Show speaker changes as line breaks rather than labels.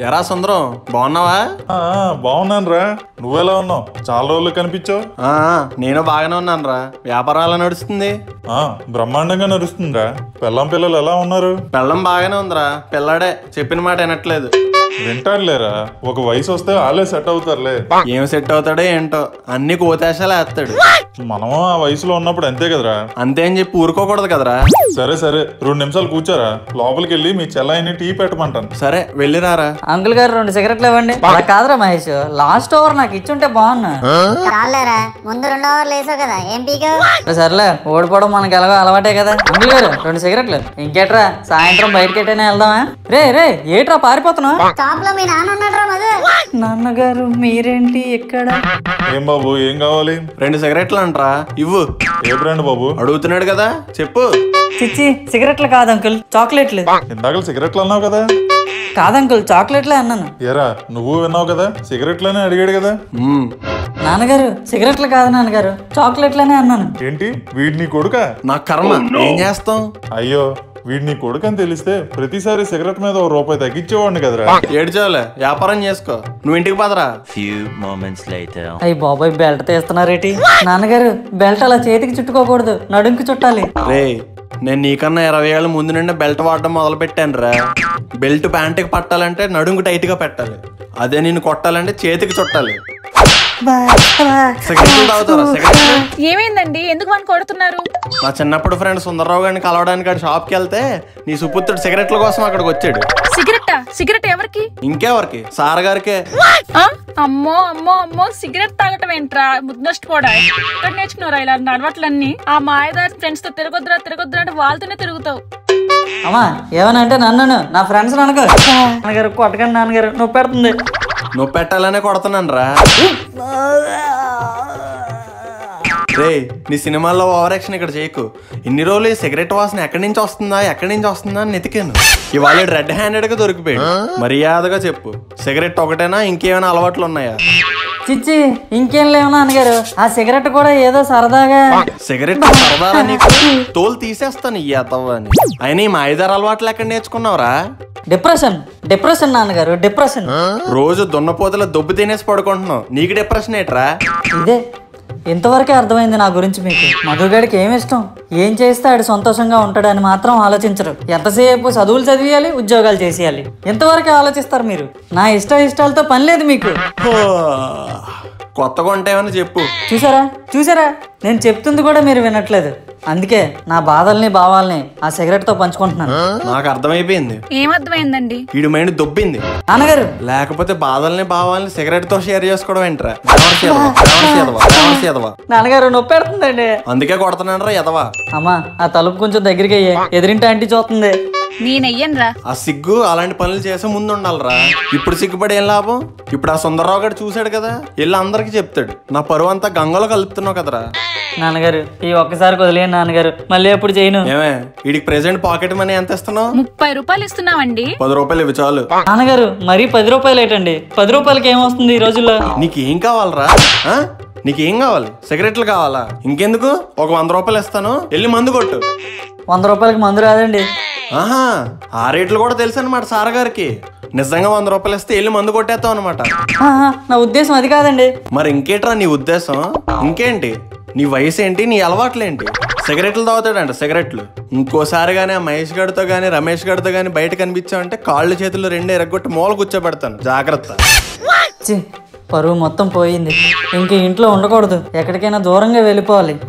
ఎరా సుందరం బాగున్నావా?
ఆ, బాగున్నాను రా నువ్వెలా ఉన్నావు? చాలా రోజులు కనిపించావు.
ఆ, నేను బాగానే ఉన్నాను రా వ్యాపారం ఎలా నడుస్తుంది?
ఆ, బ్రహ్మాండంగా నడుస్తుందిరా. పెళ్ళం పిల్లలు ఎలా ఉన్నారు?
పెళ్ళం బాగానే ఉందిరా. పిల్లాడే చెప్పిన మాట వినట్లేదు.
వింటారులేరా ఒక వయసు వస్తే వాళ్ళే సెట్ అవుతారులే.
ఏం సెట్ అవుతాడో ఏంటో అన్ని కోతేశాలే వేస్తాడు.
మనము ఆ వయసులో ఉన్నప్పుడు అంతే కదరా?
అంతే అని చెప్పి ఊరుకోకూడదు కదరా.
సరే సరే. రెండు నిమిషాలు కూర్చోరా. లోపలికి వెళ్ళి మీ చెల్లాయిని టీ పెట్టమంటాను.
సరే వెళ్ళిరారా.
అంకుల్ గారు రెండు సిగరెట్లు ఇవ్వండి. అలా కాదురా మహేష్. లాస్ట్ ఓవర్ నాకు ఇచ్చుంటే బాగున్నా.
రాలేరా. ముందు రెండో ఓవర్లు వేసావు కదా. ఏం పీకో?
సర్లే. ఓడిపోవడం మనకి ఎలాగో అలవాటే కదా. అంకుల్ గారు రెండు సిగరెట్లు. ఇంకేట్రా? సాయంత్రం బయటకి ఎట్టైనా వెళ్దామా? రే రే ఏట్రా పారిపోతున్నావు? నాన్నగారు మీరేంటి ఇక్కడ?
ఏం బాబు ఏం కావాలి?
రెండు సిగరెట్లు అంటరా. ఇవ్వు.
ఏ బ్రాండ్ బాబు?
అడుగుతున్నాడు కదా చెప్పు.
చిచ్చి సిగరెట్లు కాదు అంకుల్ చాక్లెట్లు.
ఇందాక సిగరెట్లు అన్నావు కదా?
కాదు అంకుల్ చాక్లెట్లే అన్నాను.
ఏరా నువ్వు విన్నావు కదా సిగరెట్లనే అడిగాడు కదా.
నాన్నగారు సిగరెట్లు కాదు నాన్నగారు చాక్లెట్లనే అన్నాను.
ఏంటి వీడిని కొడుక?
నా కర్మ. ఏం చేస్తాం?
అయ్యో వీడిని కొడుకు అని తెలిస్తే ప్రతిసారి సిగరెట్ మీద ఒక రూపాయి తగ్గించేవాడిని కదరా.
ఏడ్చోలే వ్యాపారం చేసుకో. నువ్వు ఇంటికి పదరా.
Few moments later.
అయ్యి బాబాయ్ బెల్ట్ తీస్తున్నారేటి నాన్నగారు బెల్ట్ అలా చేతికి చుట్టుకోకూడదు. నడుంకి చుట్టాలి.
రే నేను నీకన్నా ఇరవై ఏళ్ళ ముందు నుండి బెల్ట్ వాడడం మొదలు పెట్టాను రా బెల్ట్ ప్యాంటుకి పట్టాలంటే నడుంకు టైట్గా పెట్టాలి. అదే నిన్ను కొట్టాలంటే చేతికి చుట్టాలి.
ఏమైందండి? ఎందుకు మన కొడుతున్నారు?
నా చిన్నప్పుడు ఫ్రెండ్ సుందరరావు గారిని కలవడానికి ఆడు షాప్కి వెళ్తే నీ సుపుత్రుడు సిగరెట్ల కోసం అక్కడికి వచ్చాడు.
సిగరెట్టా? సిగరెట్ ఎవరికి?
ఇంకెవరికి? సార్ గారికే?
అమ్మో అమ్మో అమ్మో సిగరెట్ తాగటం ఏంట్రా? ముద్దనష్టపోడా ఎక్కడ నేర్చుకున్నారా ఇలా అలవాట్లన్నీ? ఆ మాయదారి ఫ్రెండ్స్తో తిరగొద్దురా తిరగొద్దురా అంటే వాళ్ళతోనే తిరుగుతావు.
అమ్మా అంటే నన్ను నా ఫ్రెండ్స్ అనుకో. నాన్నగారు కొట్టకండి నాన్నగారు నొప్పి పెడుతుంది.
నువ్వు పెట్టాలనే కొడుతున్నాను రా రే నీ సినిమాల్లో ఓవర్ యాక్షన్ ఇక్కడ చేయకు. ఇన్ని రోజులు ఈ సిగరెట్ వాసన ఎక్కడి నుంచి వస్తుందా ఎక్కడి నుంచి వస్తుందా అని నెతికాను ఇవాళ రెడ్ హ్యాండెడ్గా దొరికిపోయాడు. మర్యాదగా చెప్పు. సిగరెట్ ఒకటేనా ఇంకేమైనా అలవాట్లు ఉన్నాయా?
చిచ్చి ఇంకేం లేవు నాన్నగారు. ఆ సిగరెట్ కూడా ఏదో సరదాగా
సిగరెట్ సరదారా నీకు? తోలు తీసేస్తాను ఈ అతవ్వ అని అయినా ఈ మాయదార అలవాట్లు ఎక్కడ నేర్చుకున్నావురా?
డిప్రెషన్ డిప్రెషన్ నాన్నగారు. డిప్రెషన్
రోజు దున్నపోతల దొబ్బు తినేసి పడుకుంటున్నావు. నీకు డిప్రెషన్ ఏట్రా?
ఇదే. ఇంతవరకే అర్థమైంది నా గురించి మీకు. మధుగాడికి ఏమి ఇష్టం? ఏం చేస్తే ఆడు సంతోషంగా ఉంటాడని మాత్రం ఆలోచించరు. ఎంతసేపు చదువులు చదివేయాలి ఉద్యోగాలు చేసేయాలి? ఇంతవరకే ఆలోచిస్తారు మీరు. నా ఇష్ట ఇష్టాలతో పని లేదు మీకు.
కొత్తగా ఉంటాయని చెప్పు.
చూసారా? చూసారా? నేను చెప్తుంది కూడా మీరు వినట్లేదు. అందుకే నా బాధల్ని భావాల్ని ఆ సిగరెట్తో పంచుకుంటున్నాను
నాకు అర్థమైపోయింది.
ఏమర్థమైందండి?
వీడి మైండ్ దొబ్బింది.
నాన్నగారు!
లేకపోతే బాధల్ని భావాలని సిగరెట్తో షేర్ చేసుకోవడం ఏంట్రా?
నాన్నగారు నొప్పి పెడుతుందండి
అందుకే కొడుతున్నాను రా ఎదవా
అమ్మా ఆ తలుపు కొంచెం దగ్గరికి అయ్యే ఎదిరింటి ఆంటీ చూస్తుంది.
నేనయ్యన్రా.
ఆ సిగ్గు అలాంటి పనులు చేసే ముందు ఉండాలిరా ఇప్పుడు సిగ్గుపడి ఏం లాభం? ఇప్పుడు ఆ సుందరరావు గారు చూశాడు కదా? వెళ్ళి అందరికి చెప్తాడు. నా పరువు అంతా గంగలో కలుపుతున్నావు కదరా.
నాన్నగారు ఈ ఒక్కసారి వదిలేయండి నాన్నగారు. మళ్ళీ ఎప్పుడు చేయను.
ఏమే వీడికి ప్రెసెంట్ పాకెట్ మనీ ఎంత ఇస్తున్నావు?
ముప్పై రూపాయలు ఇస్తున్నామండి
పది రూపాయలు ఇవి చాలు.
నాన్నగారు మరీ పది రూపాయలు ఏంటండి? పది రూపాయలకి ఏమొస్తుంది ఈ రోజుల్లో?
నీకేం కావాలరా? ఆ? నీకేం కావాలి? సిగరెట్లు కావాలా? ఇంకెందుకు? ఒక వంద రూపాయలు ఇస్తాను. వెళ్ళి మందు కొట్టు.
వంద రూపాయలకి మందు రాదండి.
ఆహా ఆ రేట్లు కూడా తెలుసు అనమాట సార్ గారికి. నిజంగా వంద రూపాయలు ఇస్తే వెళ్ళి మందు కొట్టేస్తాం అనమాట
నా ఉద్దేశం అది కాదండి.
మరి ఇంకేట్రా నీ ఉద్దేశం? ఇంకేంటి? నీ వయసు ఏంటి నీ అలవాట్లు ఏంటి సిగరెట్లు తాగుతాడంట సిగరెట్లు. ఇంకోసారి కానీ ఆ మహేష్ గడితో కానీ రమేష్ గడితో కానీ బయట కనిపించావంటే కాళ్ళు చేతులు రెండు ఎరగొట్టి మూల కూర్చోబెడతాను. జాగ్రత్త.
పరువు మొత్తం పోయింది. ఇంక ఇంట్లో ఉండకూడదు. ఎక్కడికైనా దూరంగా వెళ్ళిపోవాలి.